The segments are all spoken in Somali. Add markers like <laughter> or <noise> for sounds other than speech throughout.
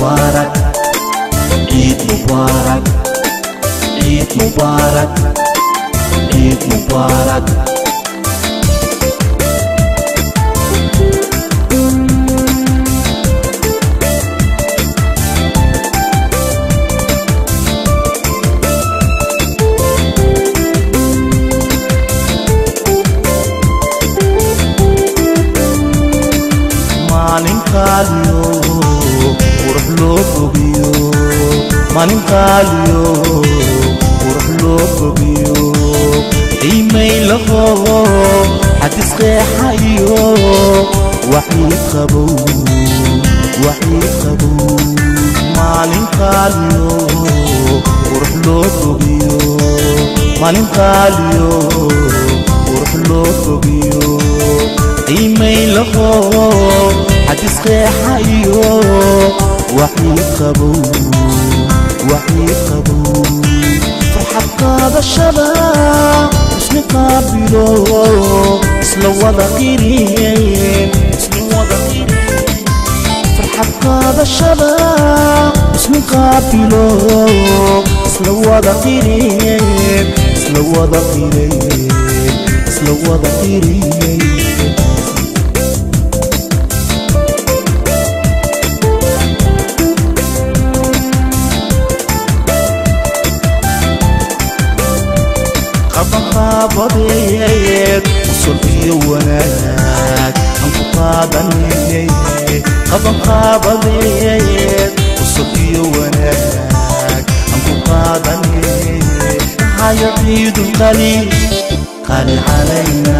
Mubarak. Eid Mubarak. Eid Mubarak. Eid Mubarak. Qaaliyo qurux loo bogiyo qiimay laho xadis qeexa iyo waxii qabow waxii qabow maalin qaaliyo qurux loo bogiyo maalin qaaliyo qurux loo bogiyo qiimay laho xadis qeexa iyo waxii qabow waxii qabow farxad qaadashada ismi qaabilo isla wada qiriyeen ismi wada qiriyeen farxad qaadashada ismi qaabilo isla wada qiriyeen isla wada qiriyeen isla wada qiriyeen qabanqaabadeed usul iyo wanaag aan ku qaadanayay qabanqaabadeed usul iyo wanaag aan ku qaadanayay haya ciidu qali qali calayna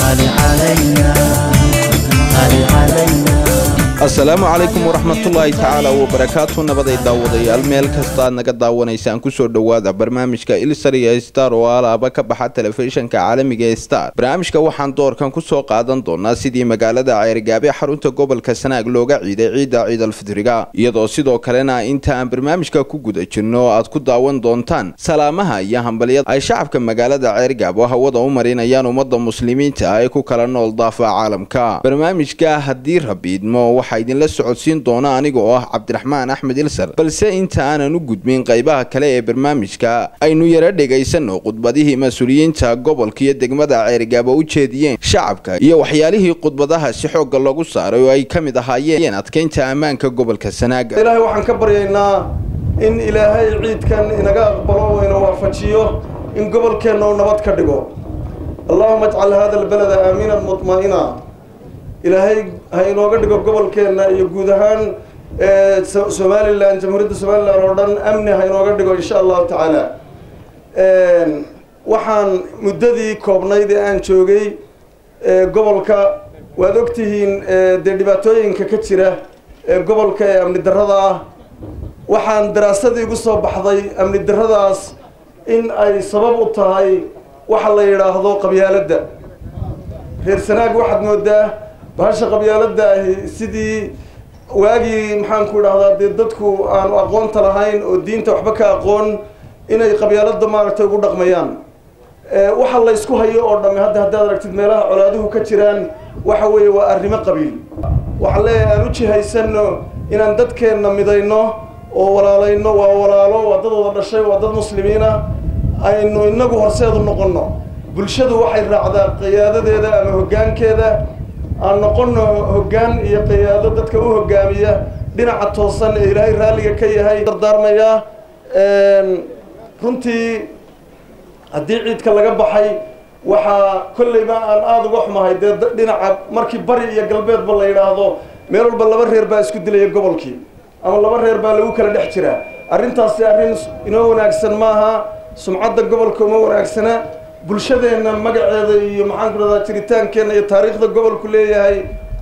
qali calayna qabanqaabadeed usul iyo wanaag aan ku qaadanayay asalaamu calaykum waraxmatullaahi tacaala wabarakaatu nabaday daawadayaal meel kasta aad naga daawanaysaan ku soo dhowaada barnaamijka ilsariya star oo alaaba ka baxa telefishinka caalamiga ee star. Barnaamijka waxaan doorkan ku soo qaadan doonaa sidii magaalada ceergaabe xarunta gobolka sanaag looga ciiday ciidda ciidalfitriga iyadoo sidoo kalena inta aan barnaamijka ku guda jirno aad ku daawan doontaan salaamaha iyo hambalyada ay shacabka magaalada ceergaabo hawada u marinayaan ummadda muslimiinta ee ku kala nool daafa caalamka. Barnaamijka haddii rabiidmo waxaa idinla socodsiin doona aniga oo ah cabdiraxmaan axmed ilsar. Balse inta aanan u gudbin qaybaha kale ee barnaamijka aynu yara dhegaysanno khudbadihii mas'uuliyiinta gobolka iyo degmada ceerigaabo u jeediyeen shacabka iyo waxyaalihii khudbadaha si xoogga lagu saaray oo ay ka mid ahaayeen adkeynta ammaanka gobolka sanaaga. Ilaahay waxaan ka baryaynaa in ilaahay ciidkan inaga aqbalo ina waafajiyo in gobolkeenna uu nabad ka dhigo. Allahuma ajcal hada albalada aaminan mutma'ina ilaahay ha inooga dhigo gobolkeenna iyo guud ahaan somalilan jamhuuriyadda somalilan oo dhan amni ha inooga dhigo insha allahu tacaala. Waxaan muddadii koobnayd ee aan joogay gobolka waad ogtihiin dee dhibaatooyinka ka jira gobolka ee amni darrada ah. Waxaan daraasadii igu soo baxday amni darradaas in ay sabab u tahay waxa la yidhaahdo qabyaaladda. Reer sanaag waxaad moodaa bahasha qabyaaladda ahi sidii waagii maxaanku idhahdaa dee dadku aanu aqoonta lahayn oo diinta waxba ka aqoon inay qabyaaladda maaragtay ugu dhaqmayaan. Waxa la ysku hayo oo dhamme hadda haddaad aragtid meelaha colaaduhu ka jiraan waxa weeye waa arrimo qabiil. Waxaan leeyahay aan u jihaysano inaan dadkeenna midayno oo walaalayno waa walaalo waa dad wada dhashay waa dad muslimiina aynu inagu horseedu noqonno. Bulshadu waxay raacdaa qiyaadadeeda ama hoggaankeeda aan noqono hoggaan iyo qiyaado dadka u hoggaamiya. Dhinaca toosan ee ilaahay raalliga ka yahay dardaarmayaa runtii haddii ciidka laga baxay waxaa kolleyba aan aada uga xumahay. Dee dhinaca markii bari iyo galbeedba la yidhaahdo meel walba laba reer baa isku dilaya gobolkii ama laba reer baa lagu kala dhex jiraa arrintaasi arrin inoo wanaagsan maaha sumcadda gobolka uma wanaagsana bulshadeenna magaceeda iyo maxaanku dhahdaa jiritaankeenna iyo taariikhda gobolku leeyahay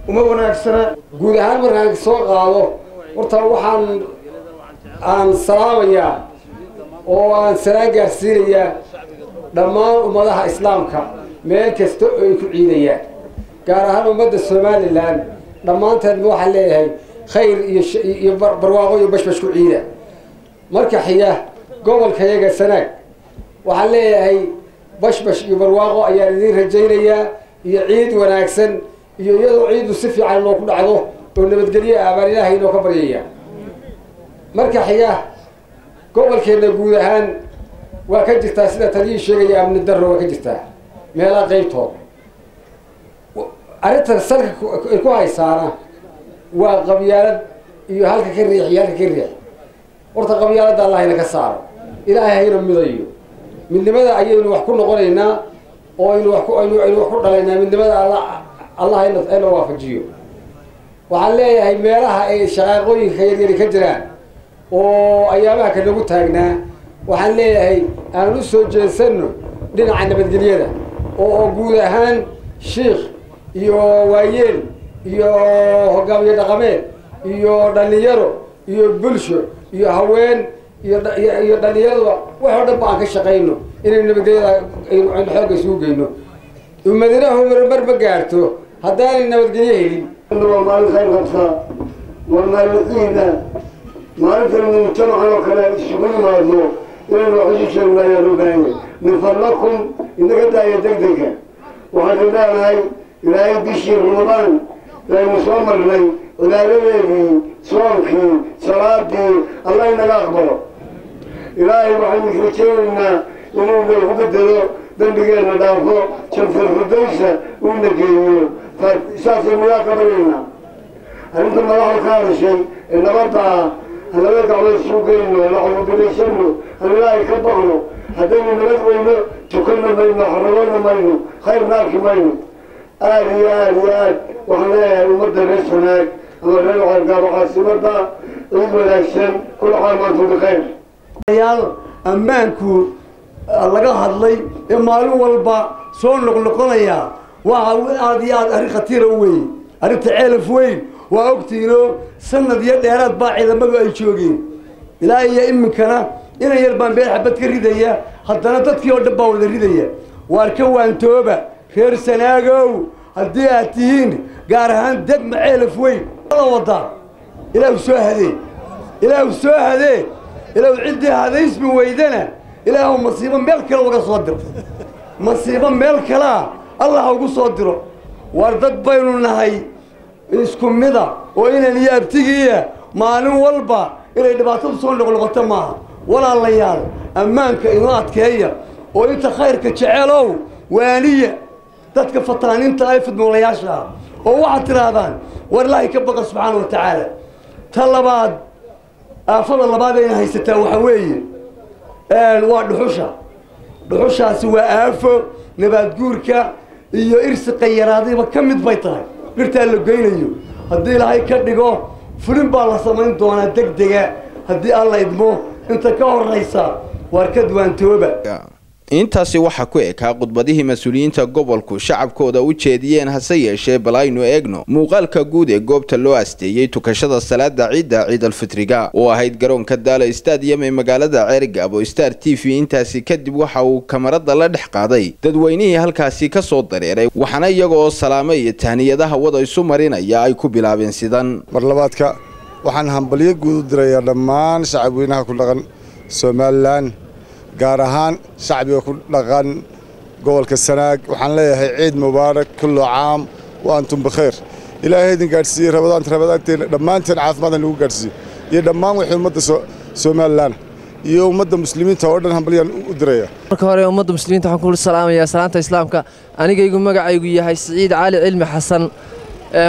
uma wanaagsana. Guud ahaan markaan soo qaado horta waxaan aan salaamayaa oo aan salaan gaarsiinayaa dhammaan ummadaha islaamka meel kasta oo ay ku ciidayaan. Gaar ahaan ummadda somalilan dhammaanteedba waxaan leeyahay khayr iyo barwaaqo iyo bashbash ku ciida. Marka xiga gobolkayaga sanaag waxaan leeyahay bashbash iyo barwaaqo ayaan idiin rajaynayaa iyo ciid wanaagsan iyo iyadoo ciiddu si fiican inoo ku dhacdo oo nabadgelyo ah baan ilaahay inoo ka baryaya. Marka xiga gobolkeenna guud ahaan waa ka jirtaa sida taliyii sheegaya amni darro waa ka jirtaa meelaha qaybtood. Arrintan salka ay ku haysaana waa qabyaalad iyo halka ka riix iyo halka ka riix horta qabyaaladda allah ina ka saaro. Ilaahay hayna midayo midnimada ayaynu wax ku noqonaynaa oo aynu wax aynu wax ku dhalaynaa midnimada allah hayna waafajiyo. Waxaan leeyahay meelaha ay shaqaaqooyinka yaryari ka jiraan oo ayaamaha ka nagu taagnaa waxaan leeyahay aan u soo jeesanno dhinaca nabadgelyada oo guud ahaan shiikh iyo waayeel iyo hogaamiye dhaqameed iyo dhallinyaro iyo bulsho iyo haween iyo iyo dhallinyaraduba wax oo dhan ba aan ka shaqayno. Inaynu nabadgelyada xoogga isugu geyno. Umadinahu marmar ma gaarto. Haddaanay nabadgelyo helin. Waa maalin maalintan mujtamacan oo kale isugu yimaadno inaynu wax isu sheegno ayaan ogaanay min fadlakum inaga daaya degdega. Waxaanu leenahay ilaahay bishii ramadaan aynu soo marnay cibaadadeedii soomkii salaadii allah inaga aqbalo ilaahay waxaynu rajaynaynaa inuu nagu bedelo dembigeenna dhaafo janfirfurdaysa uuna geeyo. Saasaynu yaa qabanaynaa arrinta madaxda ka hadashay ee nabadda ah hanaga gacmood suu geyno naxuubilaysano han ilaahay ka baqno haddaynu nabad weyno tukanna mayno xaragoona mayno khayrna arki mayno. Aad iyo aad iyo aad waxaan leeyahay ummadda reer sanaag ama reer waxargaabo caasimada ciid wanaagsan kula bikhayr yaal ammaanku laga hadlay ee maalin walba soo noqnoqonaya. Waa aad iyo aad arrin khatiira weyn arrinta ceelaf weyn. Waa ogtiino sanad iyo dheeraad baa ciidamadu ay joogeen. Ilaa iyo iminkana inan yar baan beel xabad ka ridaya haddana dadkii oo dhan baa wada ridaya. Waar ka waantooba reer sanaagow haddii aad tihiin gaar ahaan degma ceelaf weyn. La wadaa ilaahu soo hadee ilaahu soo hadee ilaahu ciddii hadaysmi weydana. Ilaahu masiibo meel kale uga soo diro. Masiibo meel kalea allah ugu soo diro. Waar dad baynu nahay isku mida oo inan iyo abtigiiya maalin walba inay dhibaatadu soo noqnoqoto maaha. Walaalayaal ammaanka inoo adkeeya oo inta khayrka jecelow waaniya. Dadka fataaninta ah ee ah oo waxaad tidhaahdaan war ilaahay ka baqa subxaana wa tacaala. Ta labaad aafada labaad ayna haysataa waxaa weeye waa dhuxusha. Dhuxushaasi waa aafo nabaadguurka iyo irsiqa yaraadiba ka mid bay tahay. Dhirtaa la geynayo haddii ilaahay ka dhigo fulin baa la samayn doonaa deg dega haddii alla idmo inta ka horraysa waar ka duwaantooba intaasi waxaa ku ekaa khudbadihii mas'uuliyiinta gobolku shacabkooda u jeediyeen hase yeeshee bal aynu eegno muuqaalka guud ee goobta loo asteeyey tukashada salaada ciidda ciidalfitriga oo ahayd garoonka daala stadiyam ee magaalada ceerigaabo star t v. Intaasi kadib waxa uu kamarada la dhex qaaday dadweynihii halkaasi ka soo dareeray waxaana iyaga oo salaamo iyo tahniyadaha wada isu marinaya ay ku bilaabeen sidan. Mar labaadka waxaan hambalyo guud u dirayaa dhammaan shacabweynaha ku dhaqan somalilan gaar ahaan shacbiga ku dhaqan gobolka sanaag. Waxaan leeyahay ciid mubaarak kullu caam wa antum bikhayr. Ilaahay idin gaadhsiiyey rabadaanta rabadaanteena dhammaanteen caafimaad nagu gaadhsiiyo iyo dhammaan wixii ummadda somalilan iyo ummadda muslimiinta oo dhan hambalyaan u diraya. Marka hore ummadda muslimiinta waxaan ku salaamayaa salaanta islaamka. Anigaygu magacaygu yahay siciid cali cilmi xasan.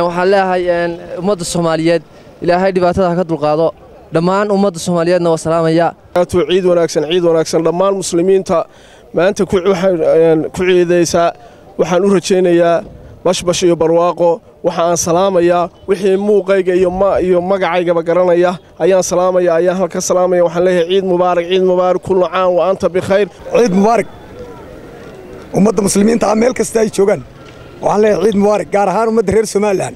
Waxaan leeyahay ummadda soomaaliyeed ilaahay dhibaatada ha ka dulqaado dhammaan ummadda soomaaliyeedna waa salaamaya. Ciid wanaagsan ciid wanaagsan. Dhammaan muslimiinta maanta ku ciidaysaa waxaan u rajaynayaa bashbash iyo barwaaqo. Waxa aan salaamayaa wixii muuqayga iyo magacaygaba garanaya. Ayaan salaamaya ayaan halka salaamaya. Waxaan leeyahay ciid mubaarak ciid mubaarak kullu caam wa anta bikhayr ciid mubaarak. Ummadda muslimiinta ah meel kasta ay joogaan. Waxaan leeyahay ciid mubaarak. Gaar ahaan ummadda reer somalilan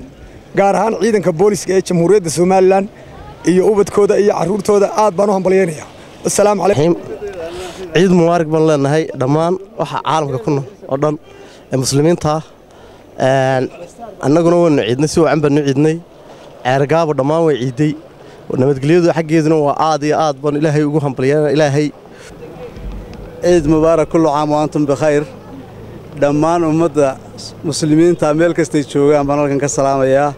gaar ahaan ciidanka booliska ee jamhuuriyadda somalilan iyo ubadkooda iyo carruurtooda aad baan u hambalyaynaya asalaamu calaykum ciid mubaarak baan leenahay. Dhammaan waxa caalamka ku nool oo dhan ee muslimiinta ah annaguna waanu ciidnay si wacan baanu ciidnay ceergaabo dhammaan way ciidday nabadgelyadu xaggeeduna waa aad iyo aad baan ilaahay ugu hambalyeena ilaahay. Ciid mubaarak kullu caam wa antum bikhayr dhammaan ummadda muslimiinta meel kastay joogaan baan halkan ka salaamayaa.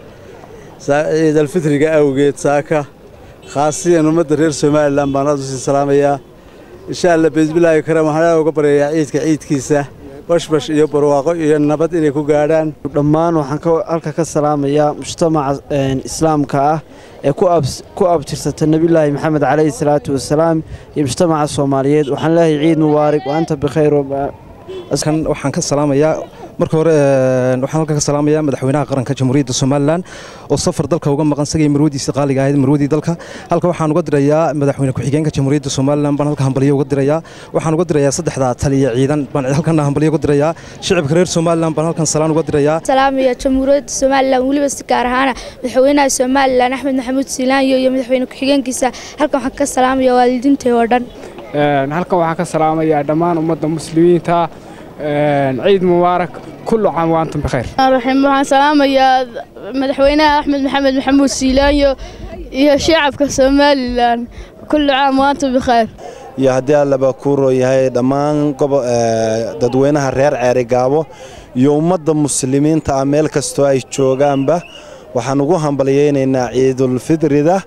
Ciid alfitriga awgeed saaka khaasiyan ummadda reer somalilan baan aad u sii salaamayaa. Insha allah bismillaahi karam waxaan uga baryayaa ciidka ciidkiisa. Bashbash iyo barwaaqo iyo nabad inay ku gaadhaan. Dhammaan waxaan halka ka salaamayaa mujtamaca islaamka ah ee ku abtirsata nebillaahi maxamed calayhi salaatu wasalaam iyo mujtamaca soomaaliyeed. Waxaan leeyahay ciid mubaarig wa anta bikhayr waxaan ka salaamayaa marka hore waxaan halkan ka salaamayaa madaxweynaha qaranka jamhuuriyadda somalilan oo safar dalka uga maqan sagay marwadiisa qaaliga ahayd marwadii dalka. Halka waxaan uga dirayaa madaxweyne ku-xigeenka jamhuuriyadda somalilan baan halka hambalyo uga dirayaa. Waxaan uga dirayaa saddexda taliya ciidan baan halkan hambalyo uga dirayaa. Shicibka reer somalilan baan halkan salaan uga dirayaa. Salaamaya jamhuuriyadda somalilan weliba si gaar ahaana madaxweynaha somalilan axmed maxamuud siilaanyo iyo madaxweyne ku-xigeenkiisa. Halkan waxaan ka salaamaya waalidiintay oo dhan halkan waxaan ka salaamayaa dhammaan ummadda muslimiinta ciid mubaarak kullu caam wa antum bikhayr waxaan salaamayaa madaxweynaha axmed maxamed maxamuud siilaanyo iyo shacabka somalilan kullu caam wa antum bikhayr iyo haddii allaba kuu rooyahay dhammaan dadweynaha reer ceerigaabo iyo ummadda muslimiinta ah meel kastoo ay joogaanba waxaan ugu hambalyaynaynaa ciidulfidrida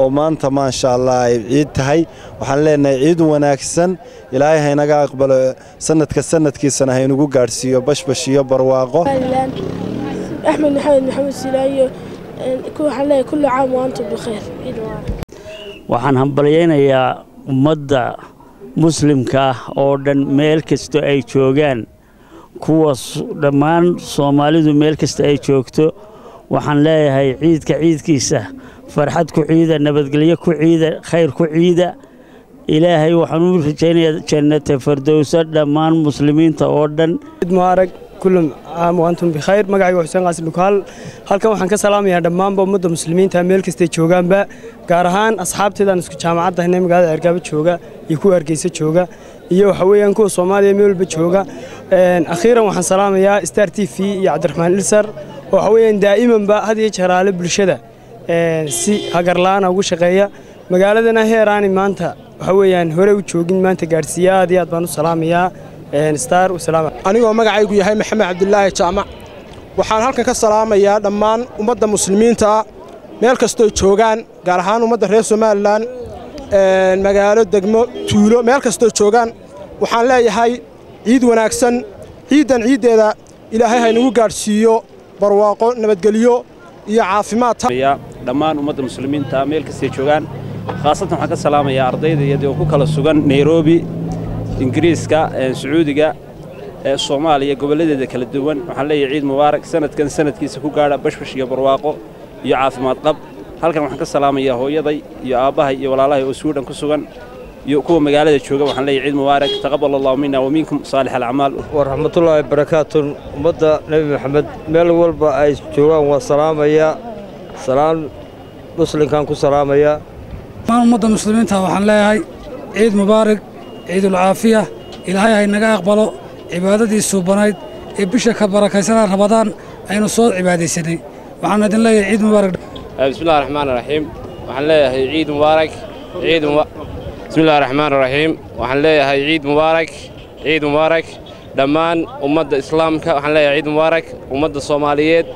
oo maanta maasha allah ay ciid tahay. Waxaan leenahay ciid wanaagsan. Ilaahay haynaga aqbalo sanadka sanadkiisana haynugu gaadhsiiyo bashbash iyo barwaaqo. Axmed maxamed maxamuud silaayo waxaan leeyahay kullu caam wa antum bikhayr waxaan hambalyaynayaa ummadda muslimka ah oo dhan meel kasta ay joogaan. Kuwa dhammaan soomaalidu meel kasta ay joogto. Waxaan leeyahay ciidka ciidkiisa farxad ku ciida nabadgelyo ku ciida khayr ku ciida. Ilaahay waxaan u rajaynayaa jannata fardowsa dhammaan muslimiinta oo dhan. Mubaarag kullum caam wa antum bikhayr. Magacayga xuseen qaasim dhukaal halkan waxaan ka salaamayaa dhammaanba ummadda muslimiinta meel kastay joogaanba gaar ahaan asxaabteedaan isku jaamacadda haynay magaalada cergaabo jooga iyo kuwa hargeysa jooga iyo waxa weeyaan kuwa soomaaliya meel walba jooga. Akhiiran waxaan salaamayaa star t v iyo cabdiraxmaan ilsar oo waxa weeyaan daa'imanba had iyo jeeraale bulshada si hagarla'aana ugu shaqeeya. Magaaladana heeraani maanta waxa weeyaan hore u joogin maanta gaadhsiiya aad iyo aad baan u salaamayaa star anigoo magacaygu yahay maxamed cabdilaahi jaamac waxaan halkan ka salaamayaa dhammaan ummadda muslimiinta meel kastoo joogaan gaar ahaan ummadda reer somalilan magaalo degmo tuulo meel kastoo joogaan. Waxaan leeyahay ciid wanaagsan ciiddan ciiddeeda ilaahay haynagu gaadhsiiyo barwaaqo nabadgelyo iyo caafimaad. Dhammaan ummadda muslimiinta meel kastay joogaan khaasatan waxaan ka salaamayaa ardayda iyadoo ku kala sugan nairobi ingiriiska sacuudiga soomaaliya gobolladeeda kala duwan. Waxaan leeyahay ciid mubaarak sanadkan sanadkiisa ku gaadha bashbash iyo barwaaqo iyo caafimaad qab. Halkan waxaan ka salaamayaa hooyaday iyo aabbahay iyo walaalahay oo suudhan ku sugan iyo kuwa magaalada jooga waxaan leeyahay ciid mubaarak. Taqabbal allahu minna wa minkum saalix alacmaal. Waraxmatullaahi barakaatu ummadda nebi maxamed meel walba ay joogaan waa salaamayaa salaan muslimkaan ku salaamayaa dhammaan ummadda muslimiinta waxaan leeyahay ciid mubaarak ciidulcaafiya ilaahay haynaga aqbalo cibaadadii suubanayd ee bisha ka barakaysanaa rabadaan aynu soo cibaadaysanay. Waxaan idin leeyahay ciid mubaarak. Bismillahi raxmaan raxiim waxaan leeyahay ciid mubaarak ciid bismillahi raxmaan raxiim waxaan leeyahay ciid mubaarak. Ciid mubaarak. Dhammaan ummadda islaamka waxaan leeyahay ciid mubaarak ummadda soomaaliyeed.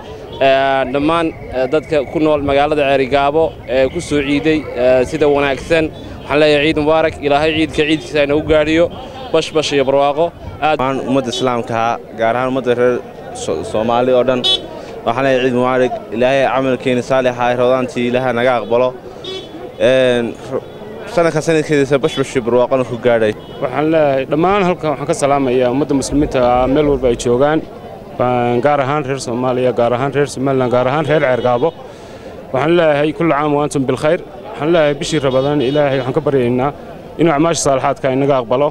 Dhammaan dadka ku nool magaalada ceerigaabo ee ku soo ciiday sida wanaagsan. Waxaan leeyahay ciid mubaarak. Ilaahay ciidka ciidkiisa inagu gaadhiyo. Bashbash iyo barwaaqo. Ummadda islaamka gaar ahaan ummadda reer soomaali oo dhan waxaan leeyahay ciid mubaarak. Ilaahay camalkeena saalixa ay rodaantii ilaahay naga aqbalo sanadka sanadkeediisa bashbash iyo barwaaqona ku gaadhay? Waxaan leeyahay dhammaan halkan waxaan ka salaamayaa ummadda muslimiinta meel walba ay joogaan. Gaar ahaan reer soomaaliya gaar ahaan reer somalilan gaar ahaan reer ceergaabo. Waxaan leeyahay kullu caam wa antum bilkhayr waxaan leeyahay bishii rabadaan ilaahay waxaan ka baryaynaa inuu acmaasha saalixaadka inaga aqbalo.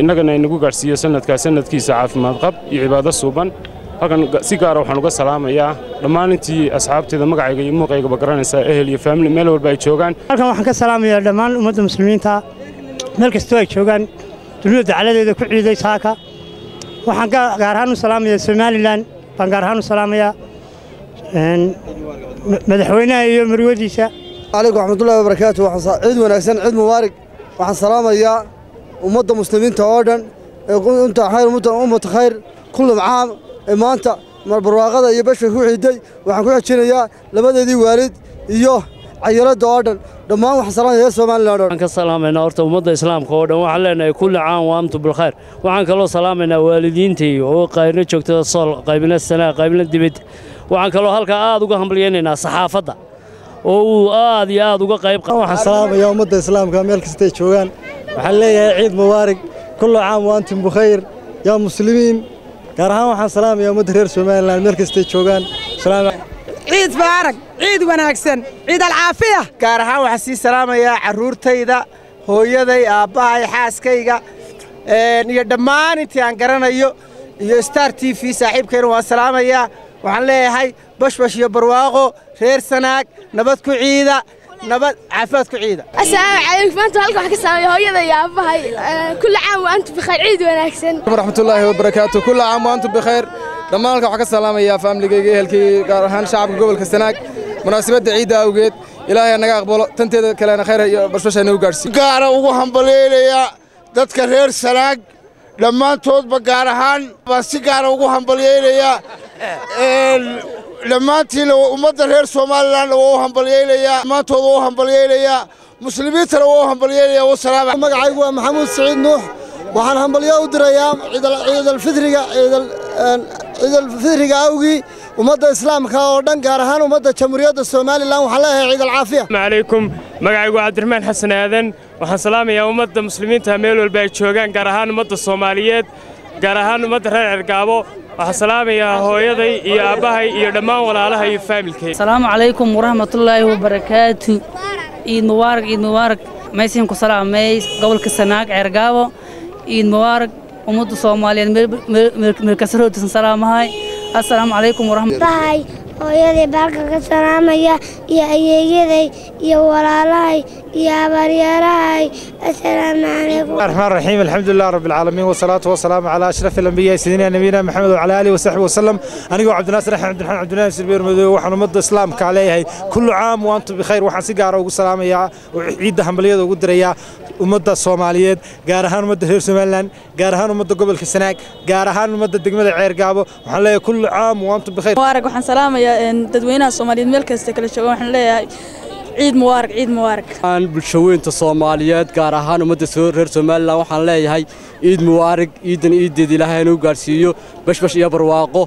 Innagana inagu gaadhsiiyo sanadkaa sanadkiisa caafimaad qab iyo cibaado suuban halkan si gaara ah waxaan uga salaamayaa dhammaan intii asxaabteeda magacayga iyo muuqaygaba garanaysaa ehel iyo faamili meel walba ay joogaan. Halkan waxaan ka salaamayaa dhammaan ummadda muslimiinta. Meel kastoo ay joogaan dunida dacaladeeda ku ciiday saaka. Waxaan gaar ahaan u salaamayaa somalilan baan gaar ahaan u salaamayaa madaxweynaha iyo marwadiisa. Alaikum waxmatullahi wabarakaatu ciid wanaagsan ciid mubaarig waxaan salaamayaa ummadda muslimiinta oo dhan ummata khayr ummata khayr kullum caam maanta marbarwaaqada iyo bashirka ku xiday waxaan ku xejinayaa labadeedii waalid iyo cayaladda oo dhan. Dhammaan waxaan salaamaya somalilan o ka salaamayna horta ummadda islaamka oo dhan. Waxaan leenahay kulli caan wa amtu bilkhayr waxaan kaloo salaamaynaa waalidiintii oo qaybna joogtada sool qaybna sanaa qaybna dibadda waxaan kaloo halkaa aada uga hambalyaynaynaa saxaafadda oo uu aada iyo aada uga qayb waxaan salaamayaa ummadda islaamka meel kastay joogaan. Waxaan leeyahay ciid mubaarig kullu caam wa antum bukhayr yaa muslimiin gaar ahaan waxaan salaamayaa ummadda reer somalilan meel kastay joogaan. Ciid mubaarak ciid wanaagsan ciid alcaafiya. Gaar ahaan waxaan sii salaamayaa carruurtayda hooyaday aabbahay xaaskayga iyo dhammaan intii aan garanayo iyo star t v saaxiibkayna waan salaamayaa waxaan leeyahay bashbash iyo barwaaqo reer sanaag nabad ku ciida nabad caafimaad ku ciida. Asalaamu calaykum maanta halka wax ka saamaya hooyada iyo aabbahay kulli caam wa antum bikhayr ciid wanaagsan. Waraxmatullaahi wabarakaatu kulli caam wa antum bikhayr. Dhammaan halka waxaan ka salaamayaa faamiligayga ehelkayga gaar ahaan shacabka gobolka sanaag. Munaasabadda ciidda awgeed ilaahay naga aqbalo tanteeda kalena khayr iyo bashbash nagu gaarsiiyo gaara ugu hambalyaynayaa dadka reer sanaag. Dhammaantoodba gaar ahaan baan si gaara ugu hambalyaynayaa dhammaantiina ummadda reer somalilandna waa u hambalyaynayaa dhammaantooda waa u hambalyaynayaa muslimiintana waa u hambalyaynayaa wasalaam magacaygu waa maxamuud siciid nuux. Waxaan hambalyo u dirayaa ciidalfidriga ciidalfidriga awgii ummadda islaamka oo dhan gaar ahaan ummadda jamhuuriyadda somalilan waxaan leeyahay ciid alcaafiya calaykum magacaygu cabdiraxmaan xasan aadan. Waxaan salaamayaa ummadda muslimiinta meel walba ay joogaan gaar ahaan ummadda soomaaliyeed gaar ahaan ummadda reer cergaabo waxaan salaamayaa hooyaday iyo aabbahay iyo dhammaan walaalaha iyo faamilkay. Asalaamu calaykum waraxmatullaahi wabarakaatu. Ciid mubaarak ciid mubaarak maysiin ku salaamay gobolka sanaag cergaabo ciid mubaarak ummadda soomaaliyeed meelkasarootisan salaamahay. Assalaamu calaykum bahay hooyaday baalka ka salaamaya iyo ayeeyaday iyo walaalahay iyo abaaryaarahay asalaamu calaykum. Raxmaan raxiim alxamdulilah rabbilcaalamiin wasalaatu wasalaamu calaa ashraf alambiyaa sidina nabiyina maxamed wacala aalihi wasaxbi wasalam anigoo cabdinaasir axmed cabdiraxmaan cabdilaahi sirbeer madoobe waxaan ummadda islaamka leeyahay. Kullu caam wa antum bikhayr waxaan si gaara ah ugu salaamayaa ciidda hambalyada ugu dirayaa ummadda soomaaliyeed gaar ahaan ummadda reer somalilan gaar ahaan ummadda gobolka sanaag gaar ahaan ummadda degmada ceergaabo. Waxaan leeyahay kullu caam wa antum bikhayr salaamayaa dadweynaha soomaaliyeed meel kasta kala jooga waxaan leeyahay ciid mubaarak ciid mubaarak aan bulshaweynta soomaaliyeed gaar ahaan ummadda reer somalilan waxaan leeyahay ciid mubaarak ciidan ciideed ilaahay inuu gaarsiiyo bashbash iyo barwaaqo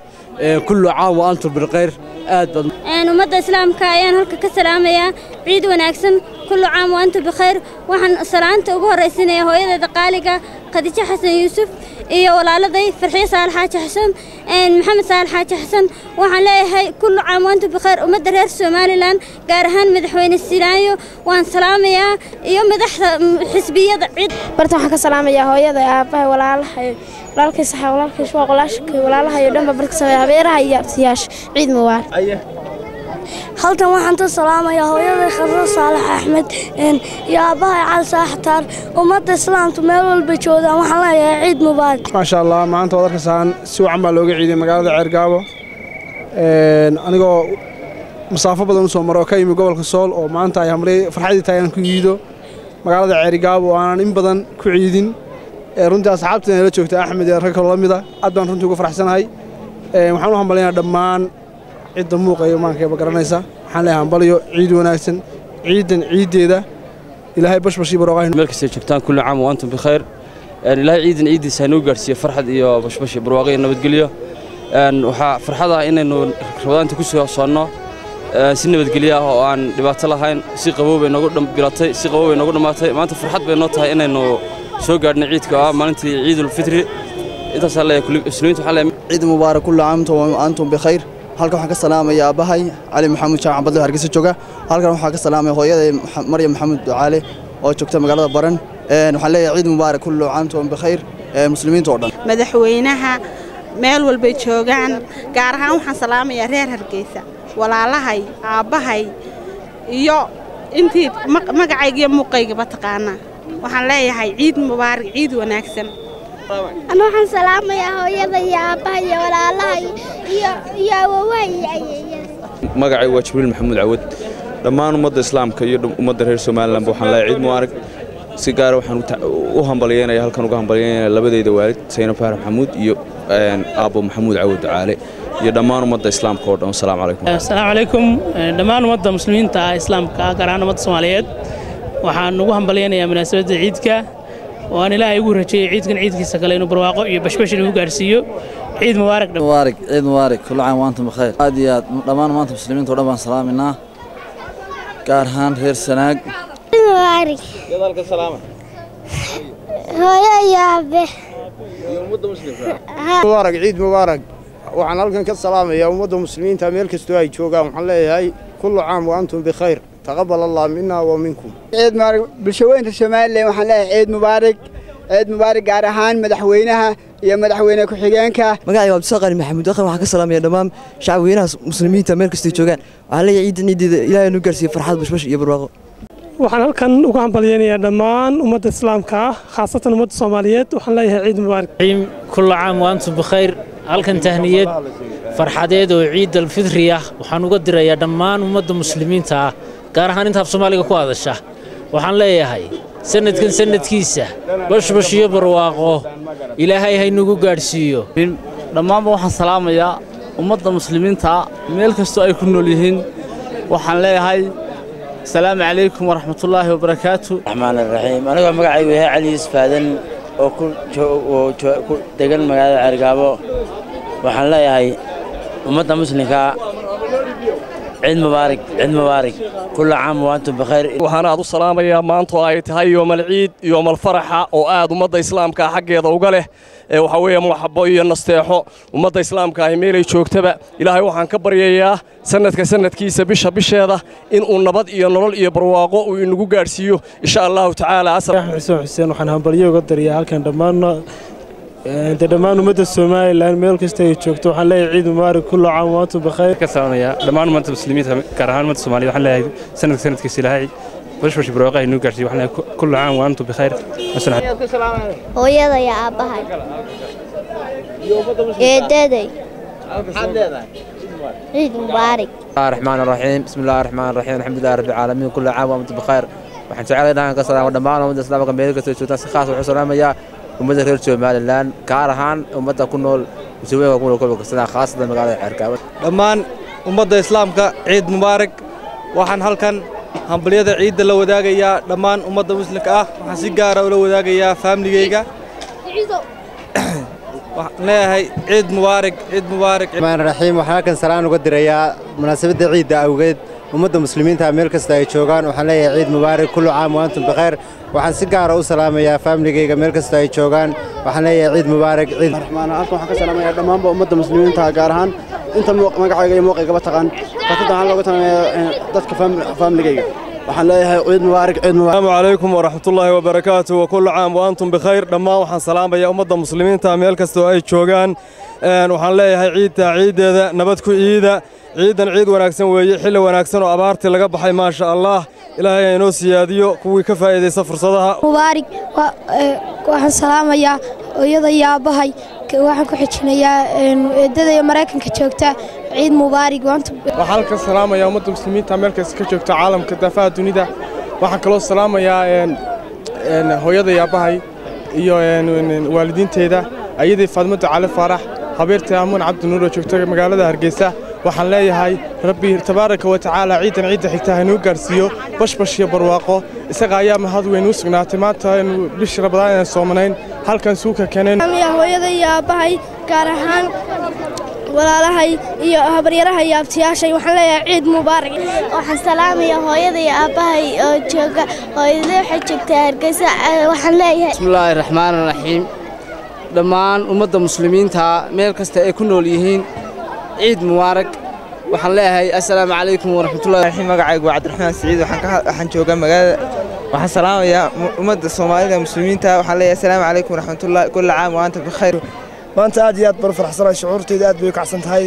kullu caam wa antum bilkhayr aad baad ummadda islaamka ayaan halka ka salaamayaa ciid wanaagsan. Kullu caam wa antum bikhayr waxaan salaanta ugu horraysinaya hooyadeeda qaaliga khadiijo xasan yuusuf iyo walaaladay farxiyo saal xaaji xasan maxamed saal xaaji xasan. Waxaan leeyahay kullu caam wa antum bikhayr ummadda reer somalilan gaar ahaan madaxweyne silaayo waan salaamayaa iyo madaxda xisbiyada ciid. Barta waxaan ka salaamayaa hooyada aabbahay walaalahay walaalkay saxa walaalkay shuwaq walaashakay walaalaha iyo dhanba barka sameeya habeeraha iyo abtiyaasha ciid mubaarak halkan waxaan ka salaamayaa hooyaday khasro saalax axmed iyo aabbahay cali saaxataar ummadda islaamtu meel walba joogaan waxaan leeyahay ciid mubaarak maasha allah maanta waad arkaysaan si wacan baa looga ciiday magaalada ceergaabo. Anigoo masaafo badan u soo maro oo ka yimi gobolka sool oo maanta ay hamlay farxadii tahay inaan ku ciido magaalada ceerigaabo oo aanan in badan ku ciidin. Runtii asxaabteena la joogta axmed iyo rag kaloo la mida aad baan runtii uga faraxsanahay. Waxaan u hambalyaynaa dhammaan cidda muuqa iyo maankayba garanaysa waxaan leeyahay hambalyo ciid wanaagsan ciidan ciiddeeda. Ilaahay bashbashii barooqahin meel kastay joogtaan kulli caam wa antum bikhayr. Ilaahay ciidan ciiddiisa hanuu gaarsiiyo farxad iyo bashbash iyo barwaaqo iyo nabadgelyo. Waxaa farxad ah inaynu rabadaanta ku soo soonno si nabadgelyo ah oo aan dhibaato lahayn si qabow bay noogu bilatay si qabow bay noogu dhammaatay maanta farxad bay noo tahay inaynu soo gaadhnay ciidka oo ah maalintii ciidulfitri intaasaa leeyahay muslimiinta waxaa leeyahay ciid mubaarak kullu caam wa antum bikhayr halkan waxaan ka salaamaya aabbahay cali maxamuud jaacan badle hargeysa jooga. Halkan waxaan ka salaamaya hooyaday maryam maxamuud ducaale oo joogta magaalada baran. Waxaan leeyahay ciid mubaarak kullu wa bikhayr. Muslimiinta oo dhan. Madaxweynaha meel walbay joogaan. Gaar ahaan waxaan salaamayaa reer hargeysa walaalahay aabbahay iyo intii magacayga iyo taqaanaa. Waxaan leeyahay ciid mubaarak ciid wanaagsan ana waxaan salaamayaa hooyada iyo aabbaha iyo walaalaha iyo awowaha iyo ayeeyada magacay waa jibriil maxamuud cawad. Dhammaan ummadda islaamka iyo ummadda reer somalilanba waxaan lahay cid mu arag. Si gaara ah waxaan u hambalyeynaya halkan uga hambalyeynaya labadeyda waalid sayno faarax maxamuud iyo aabbo maxamuud cawad ducaale iyo dhammaan ummadda islaamka oo dhan. Asalaamu calaykum. Asalaamu calaykum. Dhammaan ummadda muslimiinta ah islaamka gaar ahaan ummadda soomaaliyeed waxaan ugu hambalyeynayaa munaasabadda ciidka oo aan ilaahay ugu rajeeyey ciidkan ciidkiisa kale inuu barwaaqo iyo bashbash inuu gaarsiiyo ciid mubaarak mubaarak ciid mubaarak. Kullu caam wa antum bikhair aad iyo aad dhammaan maanta muslimiinta oo dhan baan salaaminaa. Gaar ahaan reer sanaag. Ciid mubaarak. Gadaalka salaama. Hooyo iyo aabe iyo ummadda muslimka. Mubaarak ciid mubaarak. Waxaan halkan ka salaamayaa ummadda muslimiinta meel kastoo ay joogaan. Waxaan leeyahay kullu caam wa antum bikhayr taqabbal allah minna wa minkum. Ciid mubaarak bulshaweynta Soomaaliland waxaan leeyahay ciid mubaarak. Ciid mubaarak gaar ahaan madaxweynaha iyo madaxweyne ku-xigeenka. Magacayga waa abdisaqani maxamuud akhan waxaan ka salaamayaa dhammaan shacabweynaha muslimiinta meel kastay joogaan. Waxaan leeyahay ciidan ciideeda ilaahay nu gaarsiiyo farxad bashbash iyo barwaaqo. Waxaan halkan uga hambalyeynayaa dhammaan ummadda islaamka ah khaasatan ummadda soomaaliyeed. Waxaan leeyahay ciid mubaarak. Kullu caam wa antum bikhayr halkan tahniyad farxadeed oo ciid alfitri ah waxaan uga dirayaa dhammaan ummadda muslimiinta ah gaar ahaan inta af soomaaliga ku hadasha waxaan leeyahay sanadkan sanadkiisa bashbash iyo barwaaqo ilaahay haynugu gaadhsiiyo. Dhammaanba waxaan salaamayaa ummadda muslimiinta meel kastoo ay ku nool yihiin. Waxaan leeyahay asalaamu calaykum waraxmatullaahi wabarakaatu raxmaan raxiim anigoo magacaygu yahay cali isfaadan oo ku degan magaalada ceergaabo waxaan leeyahay ummadda muslimka ciid mubaarak ciid mubaarak kulla caam wa antum bikhayr waxaan aad u salaamayaa maanta oo ay tahay yoomal ciid yoomal faraxa oo aad ummadda islaamka xaggeeda uga leh ee waxaa weeye maxabo iyo nasteexo ummadda islaamka ahi meelay joogtaba ilaahay waxaan ka baryayaa sanadka sanadkiisa bisha bisheeda inuu nabad iyo nolol iyo barwaaqo uu inagu gaadhsiiyo insha allahu tacaala xuseen xuseen waxaan hambalyo uga dariyaa halkan dhammaan de dhammaan ummadda somalilan meel kasta ay joogto waxaan leeyahay ciid mubaarak kullu caam wa antum bikhayr ka salaamaya dhammaan ummadda muslimiinta gaar ahaan ummadda soomaaliyeed waxaan leeyahay sanadka sanadkiisa ilaahay bashbash barwaaqo inuu gaarsiiyo waxaan leeyahay kullu caam wa antum bikhayr hooyada iyo aabbahay eedaday ciid mubaarak الرحمن الرحيم بسم الله الرحمن الرحيم الحمد لله رب العالمين كل عام وانتم بخير waxaan jecelahay inaan ka salaamo dhammaan ummadda islaamka meel kasta joogtaan si khaas waxaan salaamayaa ummadda reer somalilan gaar ahaan ummadda ku nool muslimiinka ku gobolka sanaa khaasatan magaalada xeerkaaban dhammaan ummadda islaamka ciid mubaarak waxaan halkan hambalyada ciidda la wadaagayaa. Dhammaan ummadda muslimka ah waxaan si gaara ah ula wadaagayaa faamiligeyga <coughs> waxaan leeyahay ciid mubaarak ciid mubaarak raxiim waxaan halkan salaan uga dirayaa munaasabadda ciidda awgeed ummadda muslimiinta meel kasta ay joogaan waxaan leeyahay ciid mubaarak kullu caam wa antum bikhayr. Waxaan si gaara ah u salaamayaa faamiligayga meel kasta ay joogaan. Waxaan leeyahay ciid mubaarak ciid. Raxmaan halkan waxaan ka salaamayaa dhammaanba ummadda muslimiinta gaar ahaan inta magacayga iyo muuqaygaba taqaan. Kaatada waxaan looga talamayaa eh, dadka faamiligayga waxaan leeyahay ciid mubaarak ciid mubaarak. Asalaamu calaykum waraxmatullaahi wabarakaatu wa kullu caam wa antum bikhayr. Dhammaan waxaan salaamayaa ummadda muslimiinta meel kasta oo ay joogaan. Waxaan leeyahay ciidtaa ciiddeeda nabad ku iida ciidan ciid wanaagsan weeye xilli wanaagsan oo abaartii laga baxay maasha Allah ilaahay ha inoo siyaadiyo kuwii ka faa'iideysta fursadaha. Mubaarak waxaan salaamayaa hooyada iyo aabbahay waxaan ku xijinayaa eedada iyo maraykanka joogta. Ciid mubaarak waxaan halkan salaamayaa ummadda muslimiinta meel kasta ka joogta caalamka daafaha dunida. Waxaan kaloo salaamayaa hooyada iyo aabbahay iyo waalidiinteeda ayadii faadmada cali faarax habeertii aamuun cabdinuur oo joogta magaalada hargeysa waxaan leeyahay rabbi tabaaraka wa tacaala ciidan ciidda xigta haynuu gaarsiiyo bashbash iyo barwaaqo. Isaga ayaa mahad weyn u sugnaatay. Maanta bishii rabadaan inaan soomanayn halkan suuka keeneen. Hooyada iyo aabbahay gaar ahaan walaalahay iyo habaryaraha iyo abtiyaashay waxaan leeyahay ciid mubaarak. Waxaan salaamayaa hooyada iyo aabbahay oo jooga hooyada waxay joogtaa hargeysa waxaan leeyahay. Bismillaahi raxmaani raxiim dhammaan ummadda muslimiinta meel kasta ay ku nool yihiin ciid mubaarak waxaan leeyahay assalaamu calaykum waraxmatullahi magacaygu waa cabdiraxmaan siciid waxaan joogaa magaalada waxaan salaamayaa ummadda soomaalida muslimiinta. Waxaan leeyahay assalaamu calaykum waraxmatullahi kulla caam wa anta bikhayr. Maanta aad iyo aad baan farxsanahay shucuurteyda aad bay u kacsan tahay.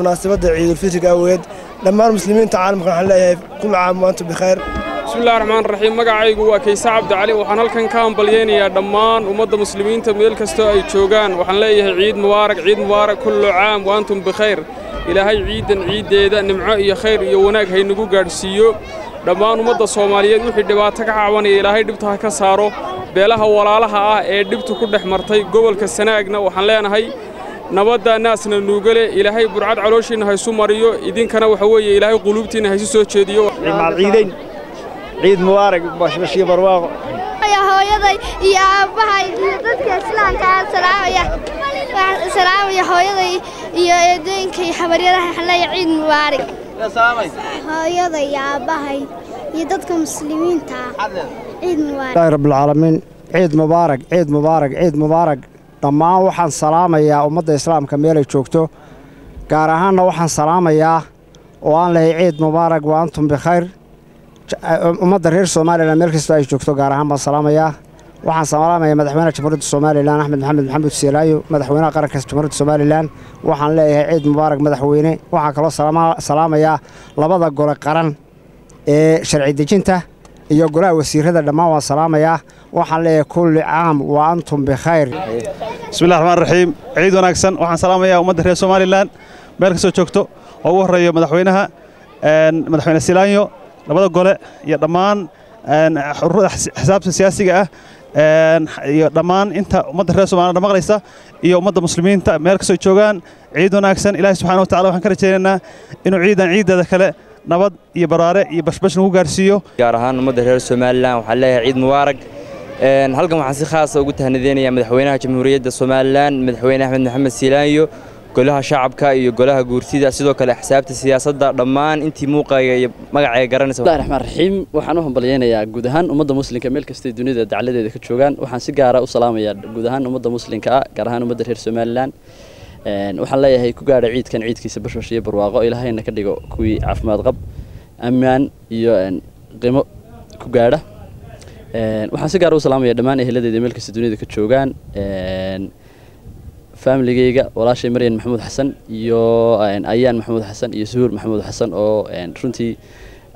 Munaasabadda ciidulfitriga awgeed. Dhammaan muslimiinta caalamka waxaan leeyahay kulla caam wa antum bikhayr bismillahi raxmaan raxiim magacaygu waa kayse cabdicali. Waxaan halkan ka hambalyaynayaa dhammaan ummadda muslimiinta meel kastoo ay joogaan. Waxaan leeyahay ciid mubaarak ciid mubaarak kullu caam wa antum bikhayr ilaahay ciiddan ciiddeeda nimco iyo khayr iyo wanaag haynagu gaadhsiiyo. Dhammaan ummadda soomaaliyeed wixii dhibaato ka cabanaya ilaahay dhibta ha ka saaro. Beelaha walaalaha ah ee dhibtu ku dhex martay gobolka sanaagna waxaan leenahay nabadda naasna nuugale. Ilaahay burcad calooshiinna haysu mariyo. Idinkana waxa weeye ilaahay quluubtiinna haysu soo jeediyo ciid mubaarak bashbashiyo barwaaqo hooyaday iyo aabbahay iyo dadka islaamka aan salaamaya waxaan salaamaya hooyaday iyo eedooyinka iyo xabaryaraha waxaan leeyahay ciid mubaarak hooyaday iyo aabbahay iyo dadka muslimiinta ah ciid mubaarak ilaahi rabbilcaalamiin ciid mubaarak ciid mubaarak ciid mubaarak dhammaan waxaan salaamayaa ummadda islaamka meelay joogto gaar ahaanna waxaan salaamayaa oo aan lehay ciid mubaarak wa antum bikhayr ummadda reer somalilan meel kastoo ay joogto gaar ahaan baan salaamayaa waxaan salaamayaa madaxweynaha jamhuuriyadda somalilan axmed maxamed maxamuud siilaayo madaxweynaha qaranka jamhuuriyadda somalilan waxaan leeyahay ciid mubaarak madaxweyne. Waxaan kaloo salaamayaa labada gole qaran ee sharci dejinta iyo golaha wasiirada dhammaan waan salaamayaa waxaan leeyahay kulli caam wa antum bikhayr bismillahi raxmaan raxiim ciid wanaagsan waxaan salaamayaa ummadda reer somalilan meel kastoo joogto oo ugu horreeyo madaxweynaha madaxweyne silaanyo labada gole iyo dhammaan xisaabta siyaasiga ah iyo dhammaan inta ummadda reer somaliland maqlaysa iyo ummadda muslimiinta meel kastoo joogaan ciid wanaagsan. Ilaahay subxaana wa tacala waxaan ka rajaynaynaa inuu ciidan ciiddeeda kale nabad iyo baraare iyo bashbash nagu gaarsiiyo. Gaar ahaan ummadda reer somalilan waxaan leeyahay ciid mubaarak halkan waxaan si khaasa ugu tahnadeynayaa madaxweynaha jamhuuriyadda somalilan madaxweyne axmed maxamed siilaanyo golaha shacabka iyo golaha guurtida sidoo kale axsaabta siyaasadda dhammaan intii muuqaya iyo magacayga garanaysa. Bismillahi raxmaan raxiim waxaan u hambalyaynayaa guud ahaan ummadda muslimka meel kastay dunida dacladeeda ka joogaan. Waxaan si gaara u salaamayaa guud ahaan ummadda muslimka ah gaar ahaan ummadda reer somalilan waxaan leeyahay ku gaadha ciidkan ciidkiisa bashbash iyo barwaaqo. Ilaahayna ka dhigo kuwii caafimaad qab ammaan iyo qiimo ku gaadha. Waxaan si gaara u salaamaya dhammaan eheladeeda meel kasta dunida ka joogaan faamiligeyga walaashay maryan maxamuud xasan iyo ayaan maxamuud xasan iyo suhuur maxamuud xasan oo runtii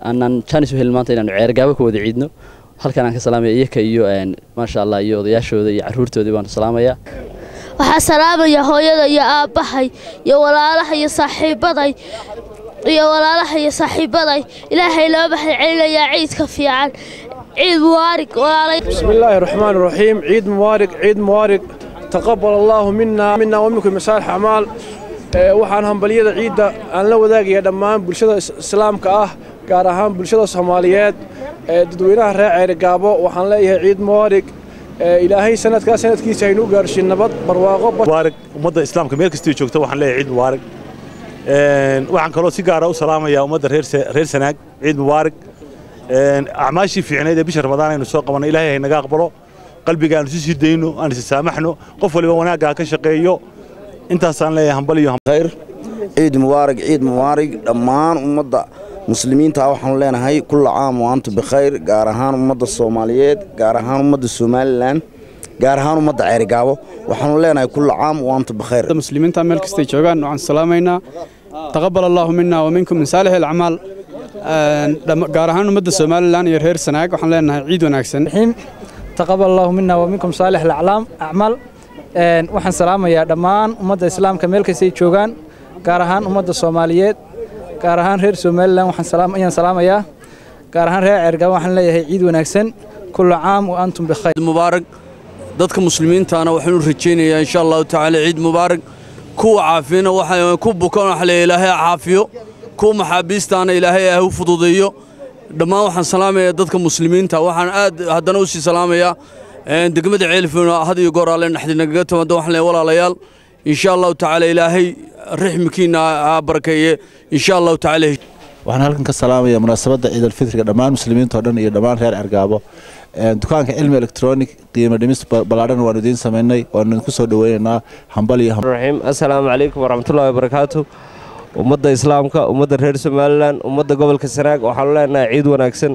aanaan jaanis u helin maanta inaanu ceergaabo ka wada ciidno. Halkan aan ka salaamaya iyaka iyo maasha allah iyo odayaashooda iyo carruurtoodii baanu salaamayaa waxaa salaamaya hooyada iyo aabbahay iyo walaalaha iyo saaxiibaday iyo walaalaha iyo saaxiibaday ilaahay loo maxay celinayaa ciidka fiican. Ciid mubaarig walaalay bismillaahi raxmaan raxiim ciid mubaarig ciid mubaarig taqabal allaahu minaa minaa waminkum masaalix acmaal eh, waxaan hambalyada ciidda aan la wadaagayaa dhammaan bulshada islaamka ah gaar ahaan bulshada soomaaliyeed. Eh, dadweynaha reer ceyrigaabo waxaan leeyahay ciid moorig eh, ilaahay sanadkaa sanadkiisa aynu u gaarsiin nabad barwaaqomaarig ummadda islaamka meel kastii joogta waxaan leeyahay ciid mubaarig waxaan kaloo si gaara ah u salaamayaa ummadda reer sanaag. Ciid mubaarig acmaashii fiicnayd ee bisha ramadaan aynu soo qabannay ilaahay haynaga aqbalo qalbiga aanu si sii dayno aan is saamaxno qof waliba wanaagga ha ka shaqeeyo. Intaasaan leeyahay hambal iyo khayr. Ciid mubaarak ciid mubaarak dhammaan ummadda muslimiinta waxaanu leenahay kulla caam wa antum bikhayr gaar ahaan ummadda soomaaliyeed gaar ahaan ummadda somalilan gaar ahaan ummadda ceerigaabo waxaanu leenahay kulla caam wa antum bikhayr muslimiinta meel kastay joogaan waxaan salaamaynaa. Taqabal allahu mina wa minkum min saalix alacmaal. Dham- gaar ahaan ummadda somalilan iyo reer sanaag waxaan leenahay ciid wanaagsan taqabal allahu mina wa minkum saalix acmaal waxaan salaamayaa dhammaan ummadda islaamka meel kastay joogaan gaar ahaan ummadda soomaaliyeed gaar ahaan reer somalilan ayaan salaamayaa. Gaar ahaan reer ceergaabo waxaan leeyahay ciid wanaagsan. Kullu caam wa antum bikhayr mubaarak. Dadka muslimiintaana waxaan u rajaynayaa insha allahu tacaala ciid mubaarak. Kuwa caafiyana ku bukan waxa leeyahay ilaahay ha caafiyo. Kuwa maxaabiistaana ilaahay ha u fududeeyo dhammaan waxaan salaamayaa dadka muslimiinta. Waxaan aad haddana u sii salaamayaa degmada ceelfino had iyo goor alle naxdi nagaga timaado waxaan leeyahay walaalayaal. Insha allahu tacaala ilaahay rixmkiina ha barakeeye insha allahu tacaala. Waxaan halkan ka salaamayaa munaasabadda ciidalfitriga. Dhammaan muslimiinta oo dhan iyo dhammaan reer cergaabo dukaanka cilmi electronic qiimo dhimis ba- ballaadhan waanu idiin samaynay waanu idinku soo dhaweynaynaa. Hambal iyo assalaamu calaykum waraxmatullaahi wabarakaatu ummadda islaamka ummadda reer somalilan ummadda gobolka sanaag waxaanu leenahay ciid wanaagsan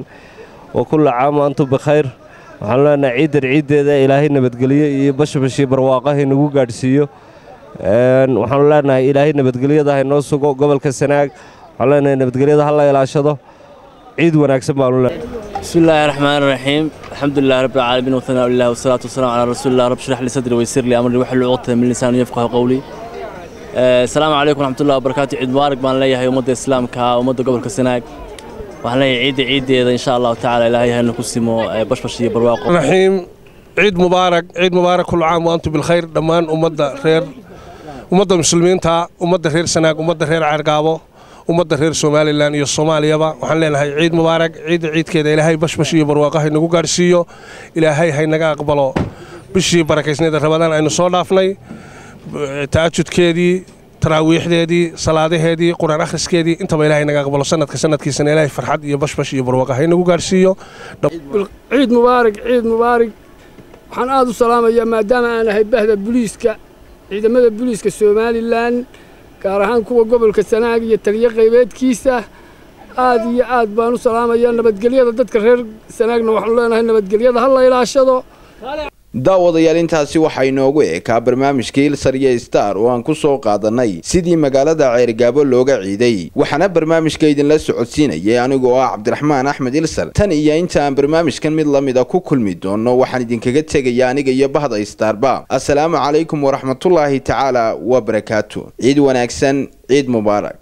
wa kulla caam wa antum bikhayr waxaanu leenahay ciidan ciiddeeda ilaahay nabadgelyo iyo bashbash iyo barwaaqo haynagu gaadhsiiyo Een, waxaanu leenahay ilaahay nabadgelyada haynoo sugo gobolka sanaag waxaanu leenahay nabadgelyada ha la ilaashado ciid wanaagsan baanu leenahay بسم الله الرحمن الرحيم الحمد لله رب العالمين والثناء لله والصلاة والسلام على رسول الله رب اشرح لي صدري ويسر لي أمري واحلل عقدة من لساني يفقه قولي آه، السلام عليكم ورحمة الله وبركاته عيد مبارك بان ليهي أمد الإسلام كا أمد قبل كسناك waxaan leeyahay ciidda ciiddeeda insha allahu tacaala ilaahay hana ku simo ee bashbash iyo barwaaqo raxiim ciid mubaarak ciid mubaarak kullu caam wa antum bilkhayr dhammaan ummadda reer ummadda muslimiinta ummadda reer sanaag ummadda reer ceergaabo ummadda reer somalilan iyo soomaaliyaba waxaan leenahay ciid mubaarak ciidda ciidkeeda ilaahay bashbash iyo barwaaqo haynagu gaadhsiiyo ilaahay haynaga aqbalo bishii barakaysneeda rabadaan aynu soo dhaafnay taajudkeedii taraawiixdeedii salaadaheedii qur'aan akhriskeedii intaba ilaahay naga aqbalo. Sanadka sanadkiisana ilaahay farxad iyo bashbash iyo barwaaqo haynagu gaadhsiiyo ciid mubaarak ciid mubaarak. Waxaan aad u salaamayaa maadaama aan ahay bahda buliiska ciidamada buliiska somalilan gaar ahaan kuwa gobolka sanaag iyo taliyo qaybeedkiisa aad iyo aad baan u salaamayaa nabadgelyada dadka reer sanaagna waxaanu leenahay nabadgelyada ha la ilaashado daawadayaal intaasi waxaa inoogu ekaa barnaamijka ilsariya star oo aan ku soo qaadanay sidii magaalada ceergaabo looga ciiday. Waxaana barnaamijka idinla socodsiinayay anigoo ah cabdiraxmaan axmed ilsar tan iyo inta aan barnaamijkan mid lamida ku kulmi doono waxaan idinkaga tegaya aniga iyo bahda starba asalaamu calaykum waraxmatullaahi tacaala wabarakaatu ciid wanaagsan ciid mubaarak